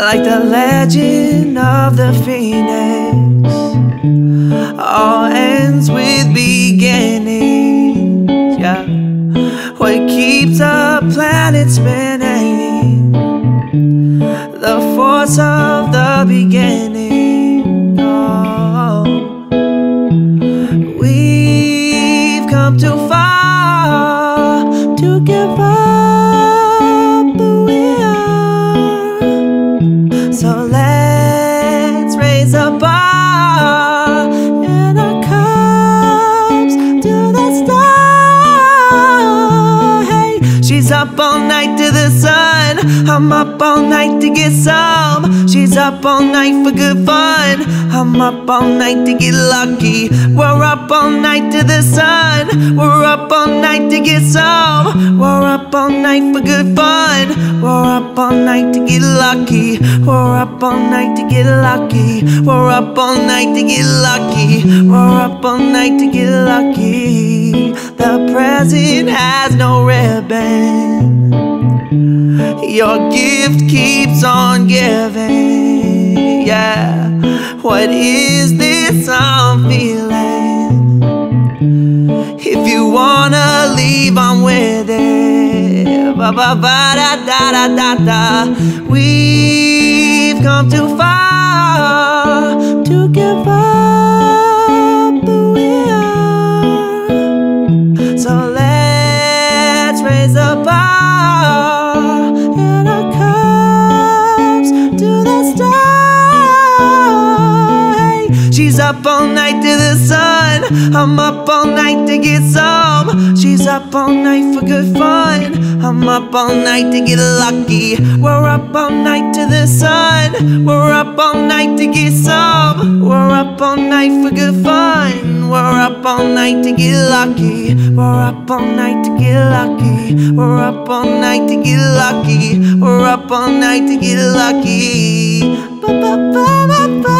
legend of the phoenix all ends with beginnings. Yeah, what keeps a planet spinning? The force of the beginning. Oh, we've come too far to give up let's raise a in our cups to the star. Hey, she's up all night to the sun. I'm up all night to get some. She's up all night for good fun. I'm up all night to get lucky. We're up all night to the sun. We're up all night to get some. We're up all night for good fun. We're up all night to get lucky. We're up all night to get lucky. We're up all night to get lucky. We're up all night to get lucky. The present has no ribbon. Your gift keeps on giving. Yeah. What is this I'm feeling? If you wanna leave, I'm with it. Ba ba ba da da da da da. We've come too far to give up who we are. So let's raise a bar in our cups to the. Hey, she's up all night to the sun. I'm up all night to get some. She's up all night for good fun. I'm up all night to get lucky. We're up all night to the sun. We're up all night to get some. We're up all night for good fun. We're up all night to get lucky. We're up all night to get lucky. We're up all night to get lucky. We're up all night to get lucky. Ba ba ba ba ba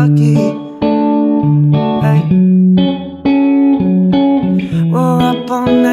lucky. Hey. We're up all night.